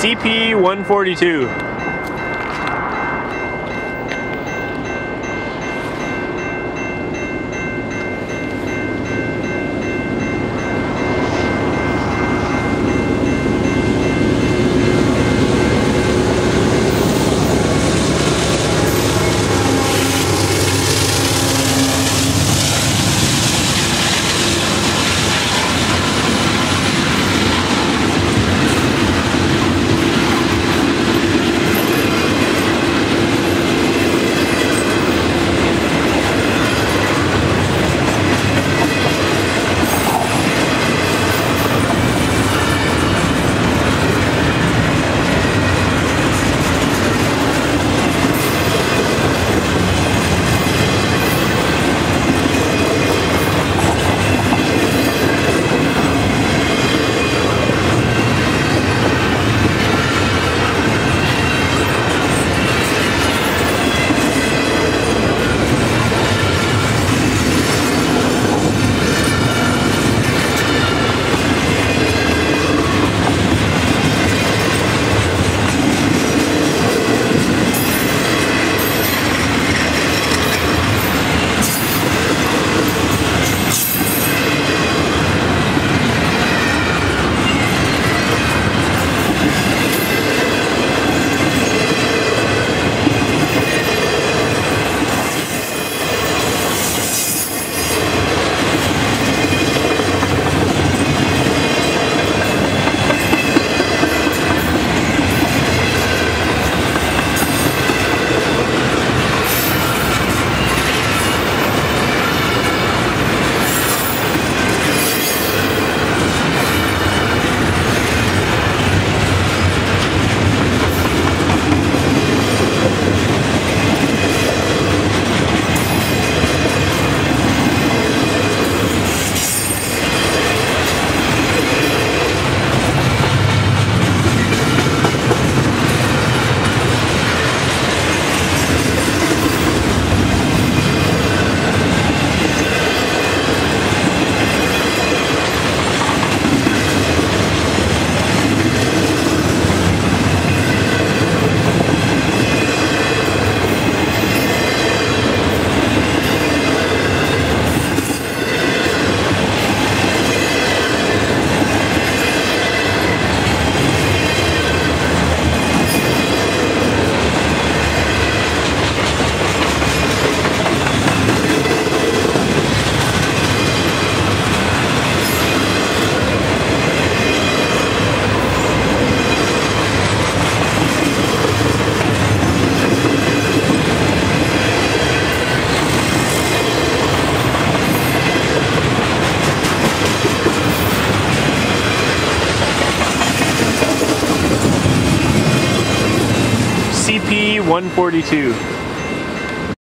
CP142. CP142.